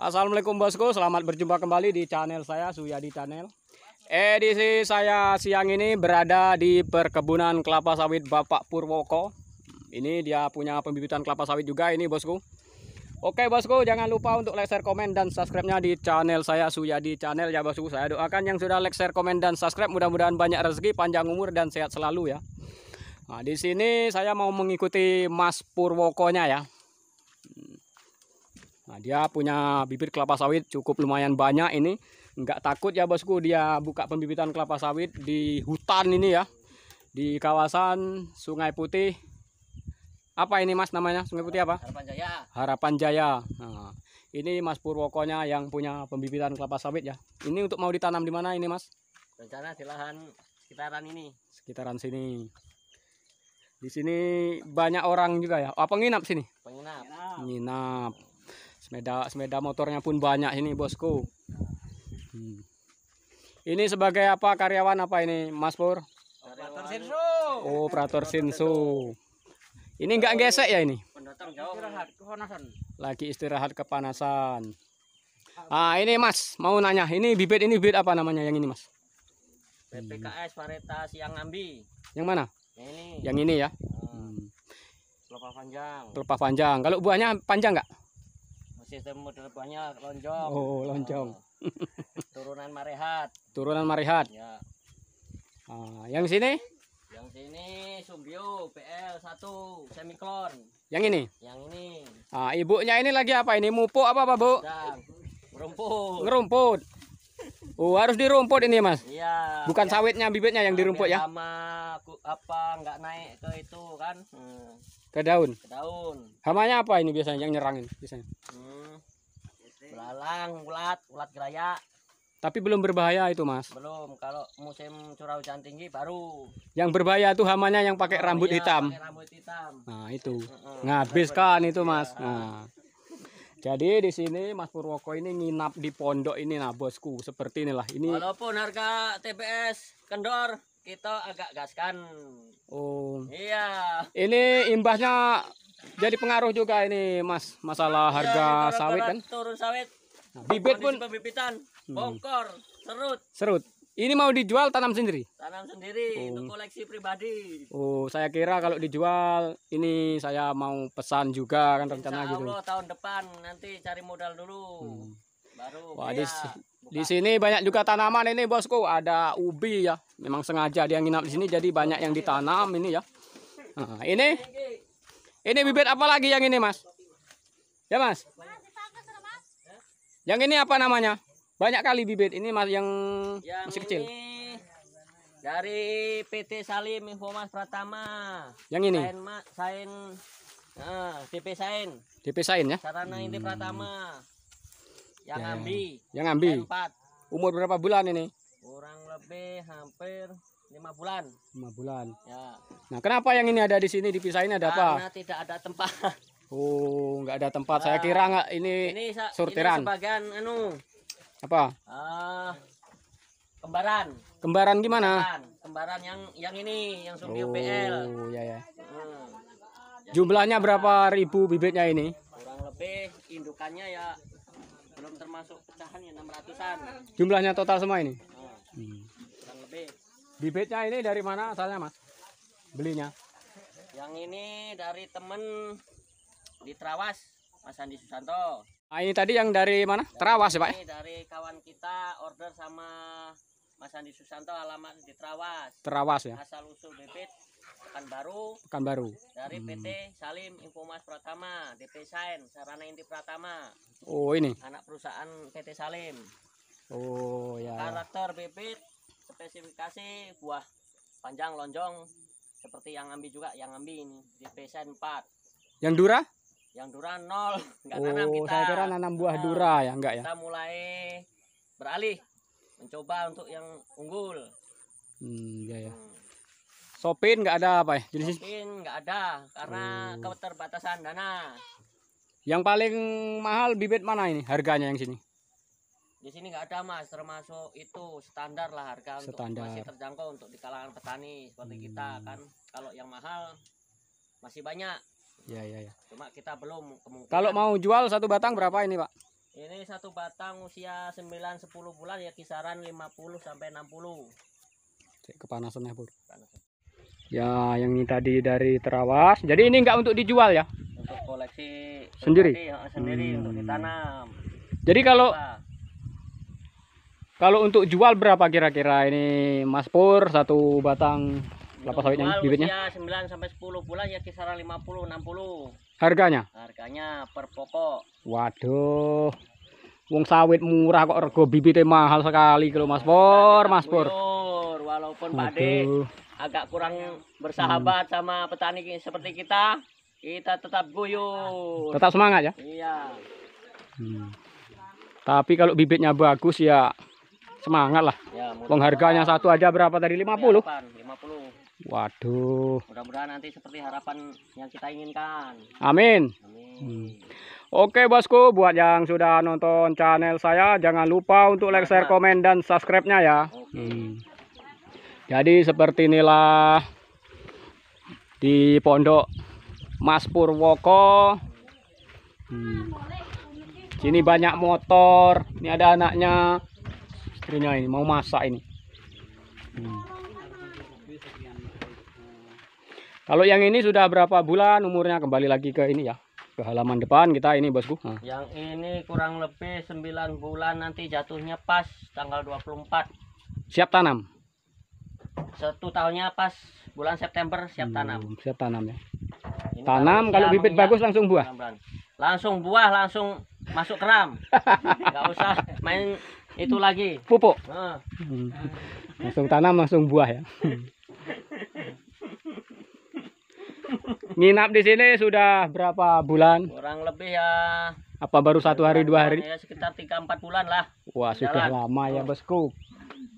Assalamualaikum bosku, selamat berjumpa kembali di channel saya Suyadi Channel. Edisi saya siang ini berada di perkebunan kelapa sawit Bapak Purwoko. Ini dia punya pembibitan kelapa sawit juga ini bosku. Oke bosku, jangan lupa untuk like, share, komen, dan subscribe-nya di channel saya Suyadi Channel ya bosku. Saya doakan yang sudah like, share, komen, dan subscribe mudah-mudahan banyak rezeki, panjang umur, dan sehat selalu ya. Nah, di sini saya mau mengikuti Mas Purwokonya ya. Nah, dia punya bibit kelapa sawit cukup lumayan banyak ini. Enggak takut ya bosku dia buka pembibitan kelapa sawit di hutan ini ya. Di kawasan Sungai Putih. Apa ini Mas namanya? Sungai Putih apa? Harapan Jaya. Harapan Jaya. Nah, ini Mas Purwokonya yang punya pembibitan kelapa sawit ya. Ini untuk mau ditanam di mana ini Mas? Rencana di lahan sekitaran ini. Sekitaran sini. Di sini banyak orang juga ya. Apa nginap sini? Penginap. nginap sepeda sepeda motornya pun banyak ini bosku Hmm. ini sebagai apa karyawan apa ini Mas Pur Operator Senso. oh operator Sinsu ini enggak gesek ya ini lagi istirahat kepanasan ah ini Mas mau nanya ini bibit ini bibit apa namanya yang ini Mas PPKS varietas yang ngambi. yang mana Yang ini. yang ini ya Hmm. hmm. Pelepah panjang. pelepah panjang kalau buahnya panjang enggak Sistem model banyak lonjong. oh lonjong Oh. Turunan marehat. turunan marihat Ya. ah, yang sini Yang sini Sumbio PL 1 semiklon. yang ini Yang ini ah, ibunya ini lagi apa ini mupuk apa apa bu sedang merumput. ngerumput oh harus dirumput ini mas Iya. bukan biar- sawitnya bibitnya yang dirumput biar ya Lama ku- apa nggak naik ke itu kan? Hmm. ke daun Ke daun. hamanya apa ini biasanya yang nyerangin biasanya Hmm. Belalang, ulat, ulat geraya tapi belum berbahaya itu mas belum. Kalau musim curah hujan tinggi baru. yang berbahaya itu hamanya yang pakai Oh, rambut iya, hitam pakai rambut hitam. nah itu Heeh. ngabiskan itu mas Iya. nah jadi di sini Mas Purwoko ini nginap di pondok ini nah bosku seperti inilah ini Walaupun harga TBS kendor, kita agak gaskan. oh Iya. ini imbasnya jadi pengaruh juga ini mas masalah harga Iya, gara-gara sawit kan Turun sawit. Nah, bibit pun pembibitan, Hmm. bongkor, serut, serut ini mau dijual tanam sendiri tanam sendiri Oh. untuk koleksi pribadi. Oh, saya kira kalau dijual ini saya mau pesan juga kan Insya rencana gitu. Allah tahun depan nanti cari modal dulu. Hmm. Baru Wah, di, di sini banyak juga tanaman ini, Bosku. Ada ubi ya. Memang sengaja dia nginap di sini jadi banyak yang ditanam ini ya. Nah, ini ini bibit apa lagi yang ini, Mas? Ya, Mas. Yang ini apa namanya? Banyak kali bibit ini Mas yang Yang masih kecil. ini dari PT Salim Informas Pratama. Yang ini Sain Ma, Sain nah, DP Sain, dipisahin ya. Sarana Inti Pratama. Yang Ya. ambi. Yang ambil. Empat. Umur berapa bulan ini? Kurang lebih hampir lima bulan. 5 bulan. Ya. Nah, kenapa yang ini ada di sini dipisahin ada apa? Karena tidak ada tempat. Oh, nggak ada tempat. Saya kira nggak ini ini sortiran. Ini sebagian anu apa? ah kembaran. Kembaran gimana? Kembaran, kembaran yang yang ini yang Sumbio PL. Oh, ya ya. Hmm. Jumlahnya berapa ribu bibitnya ini? kurang lebih indukannya ya belum termasuk pecahan ya 600-an Jumlahnya total semua ini. Nah, Hmm. kurang lebih Bibitnya ini dari mana asalnya, Mas? Belinya? yang ini dari temen di Trawas Mas Andi Susanto Ah, ini tadi yang dari mana? Terawas ya, Pak? ini dari kawan kita order sama Mas Andi Susanto alamat di Trawas Terawas ya, asal usul bibit Pekanbaru Pekanbaru. dari Hmm. PT Salim Infomas Pratama DP Sain Sarana Inti Pratama Oh, ini. anak perusahaan PT Salim Oh, ya. karakter bibit spesifikasi buah panjang lonjong seperti yang ambi juga yang ambi ini di PSN 4 Yang Dura? yang dura nol nggak Oh, nanam kita saya kira nanam buah Nah, Dura ya, enggak ya? kita mulai beralih mencoba untuk yang unggul Hmm, ya ya. Hmm. Sopin enggak ada apa ya? Jenis mungkin nggak ada karena Oh. keterbatasan dana yang paling mahal bibit mana ini? Harganya yang sini? di sini nggak ada mas termasuk itu standar lah harga untuk Standar. masih terjangkau untuk di kalangan petani seperti kita Hmm. kan kalau yang mahal masih banyak Ya ya ya. cuma kita belum kemungkinan Kalau mau jual satu batang berapa ini, Pak? Ini satu batang usia 9-10 bulan ya kisaran 50 sampai 60. Cek kepanasan ya, Pur. Panas. Ya, yang ini tadi dari terawas. Jadi ini enggak untuk dijual ya. Untuk koleksi Sendiri? pribadi, ya, sendiri Hmm. untuk ditanam. Jadi kalau kalau untuk jual berapa kira-kira ini Mas Pur satu batang kelapa sawitnya bibitnya? Usia 9 sampai 10 bulan ya kisaran 50 60. Harganya? Harganya per pokok. Waduh. Wong sawit murah kok rego bibitnya mahal sekali kalau Mas Pur, Mas Pur. Walaupun Pak De agak kurang bersahabat Hmm. sama petani seperti kita, kita tetap guyur. Tetap semangat ya. Iya. Hmm. Tapi kalau bibitnya bagus ya semangat lah. Ya, Wong harganya satu aja berapa tadi 50? 50. Waduh. Mudah-mudahan nanti seperti harapan yang kita inginkan. Amin. Amin. Hmm. Oke bosku, buat yang sudah nonton channel saya, jangan lupa untuk like, share, komen, dan subscribe-nya ya. Hmm. Jadi seperti inilah di pondok Mas Purwoko. Hmm. Sini banyak motor. Ini ada anaknya, istrinya ini mau masak ini. Hmm. Kalau yang ini sudah berapa bulan umurnya kembali lagi ke ini ya ke halaman depan kita ini bosku. Nah, Yang ini kurang lebih 9 bulan nanti jatuhnya pas tanggal 24. siap tanam. Satu tahunnya pas bulan September siap tanam. Hmm, siap tanam ya. Ini Tanam kalau bibit menginjak bagus langsung buah. Langsung buah, langsung masuk keram. Nggak usah main itu lagi. Pupuk. Nah, Hmm. Langsung tanam langsung buah ya. Nginap di sini sudah berapa bulan? kurang lebih ya Apa baru satu hari dua hari? Ya sekitar 3 4 bulan lah. Wah sudah Jalan. lama ya bosku.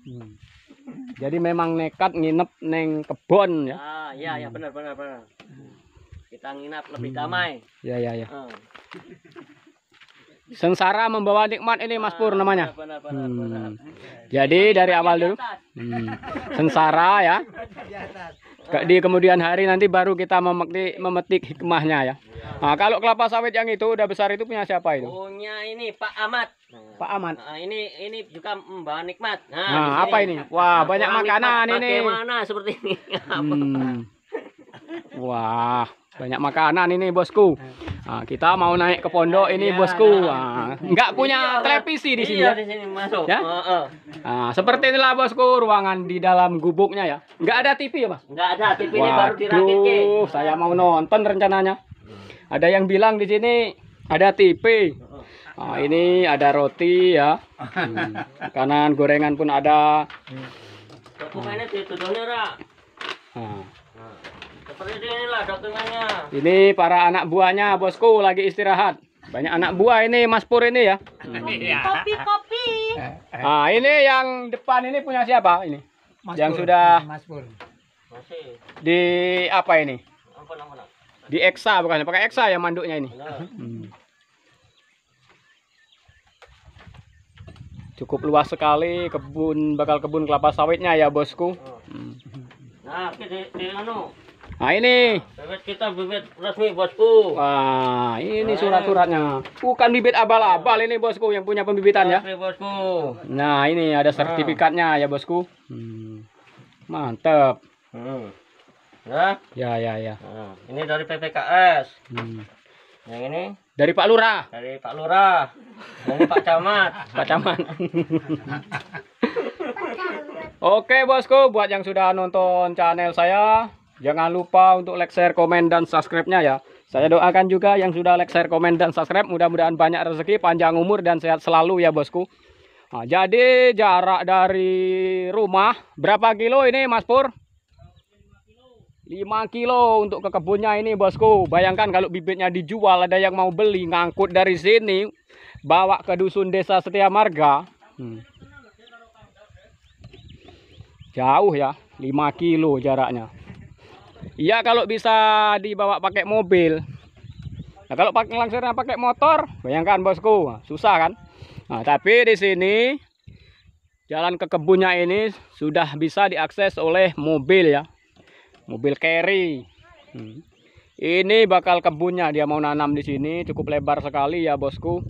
Hmm. Jadi memang nekat nginep neng kebon ya. Ah, iya ya benar benar benar. Kita nginap lebih Hmm. damai. Ya ya ya. Ah. Sengsara membawa nikmat ini Mas Pur Ah, namanya. Benar benar benar. Hmm. Jadi dari awal dulu. Hmm. Sengsara ya. Di kemudian hari nanti baru kita memetik, memetik hikmahnya ya. Nah, kalau kelapa sawit yang itu udah besar itu punya siapa itu? Punya ini Pak Ahmad. Pak Ahmad. Nah, ini ini juga membawa nikmat. Nah, sini. apa ini? Wah, Nah, banyak makanan nikmat ini. Bagaimana seperti ini? Hmm. Wah, banyak makanan ini bosku. Nah, kita mau naik ke pondok ini Iya, bosku. nah. Nah, nggak punya Iya, televisi di sini iya, ya. di sini masuk. Ya? Nah, seperti inilah bosku ruangan di dalam gubuknya ya. Nggak ada TV ya mas? Enggak ada, TV ini baru dirakit, saya mau nonton rencananya. Ada yang bilang di sini ada TV. Nah, ini ada roti ya. Hmm. Makanan gorengan pun ada. Dokumennya dituduhnya, Ra. Nah, seperti inilah ini para anak buahnya bosku lagi istirahat. Banyak anak buah ini Mas Pur ini ya. Kopi-kopi. Nah, ini yang depan ini punya siapa ini? yang sudah Masih. di apa ini? Ampun, ampun. ampun. Di Eksa bukan? Pakai Eksa ya manduknya ini. Hmm. Cukup luas sekali kebun bakal kebun kelapa sawitnya ya bosku. Hmm. Nah, di, di anu, Nah ini, bibit kita bibit resmi bosku. wah ini surat-suratnya. Bukan bibit abal-abal ini bosku yang punya pembibitan ya. Bosku. Nah ini ada sertifikatnya ya bosku. Hmm. Mantep. Hmm. Ya. Ya ya ya. Nah, ini dari PPKS. Hmm. Yang ini Dari Pak Lurah, dari Pak Lurah. Ini Pak Camat. Pak Camat. Oke bosku, buat yang sudah nonton channel saya, jangan lupa untuk like, share, komen, dan subscribe-nya ya. Saya doakan juga yang sudah like, share, komen, dan subscribe, mudah-mudahan banyak rezeki, panjang umur, dan sehat selalu ya bosku. Nah, jadi jarak dari rumah, berapa kilo ini Mas Pur? 5 kilo untuk ke kebunnya ini bosku. Bayangkan kalau bibitnya dijual, ada yang mau beli, ngangkut dari sini, bawa ke dusun desa Setia Marga. Hmm. Jauh ya, 5 kilo jaraknya. Iya kalau bisa dibawa pakai mobil. Nah, kalau pakai langsirnya pakai motor, bayangkan bosku, susah kan? Nah, tapi di sini jalan ke kebunnya ini sudah bisa diakses oleh mobil ya. Mobil carry. Hmm. Ini bakal kebunnya dia mau nanam di sini cukup lebar sekali ya bosku.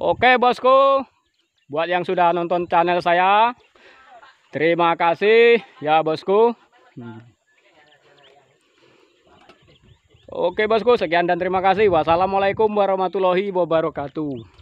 Oke bosku, buat yang sudah nonton channel saya, terima kasih ya bosku. Oke bosku, sekian dan terima kasih. Wassalamualaikum warahmatullahi wabarakatuh.